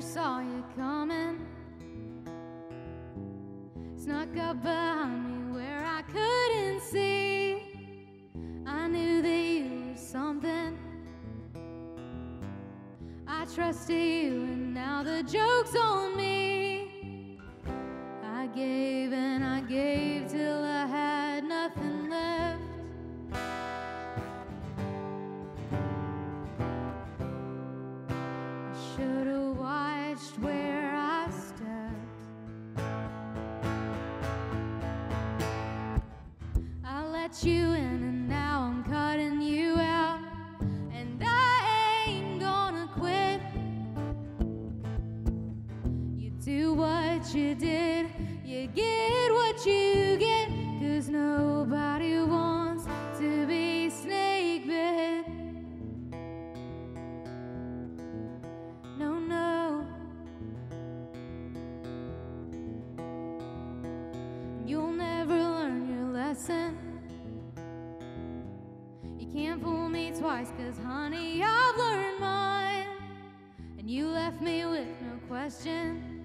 never saw you coming. Snuck up behind me where I couldn't see. I knew that you were something. I trusted you, and now the joke's on me. I gave and I gave let you in and now I'm cutting you out. And I ain't gonna quit. You do what you did, you get what you get. Cause nobody wants to be snake bit. No, no. You'll never learn your lesson. Can't fool me twice, cause honey, I've learned mine. And you left me with no question.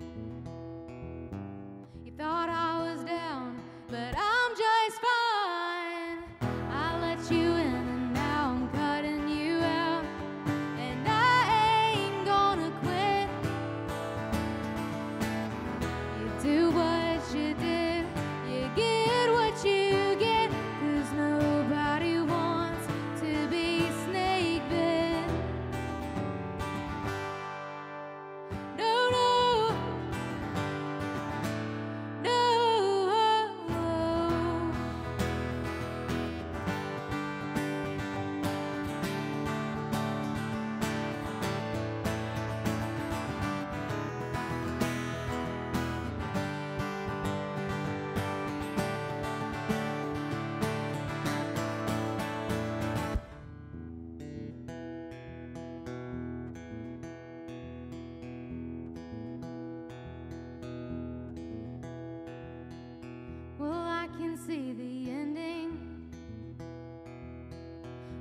see the ending.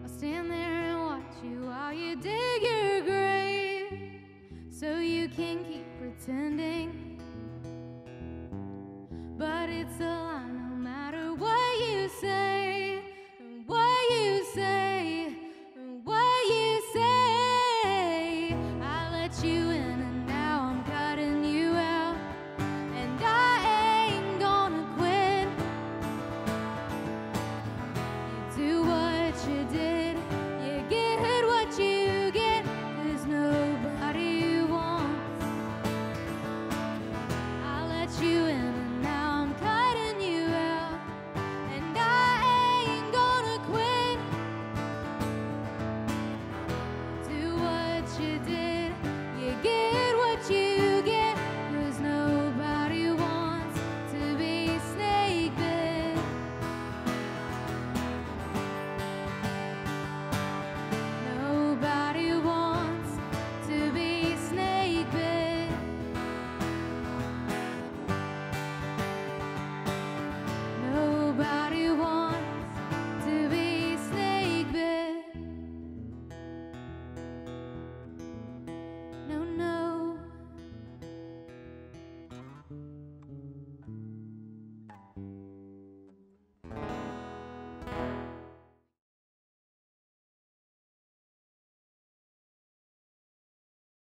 I'll stand there and watch you while you dig your grave so you can keep pretending. But it's a lie no matter what you say.